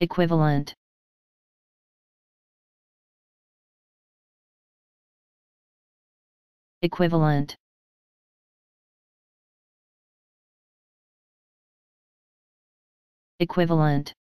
equivalent. Equivalent. Equivalent.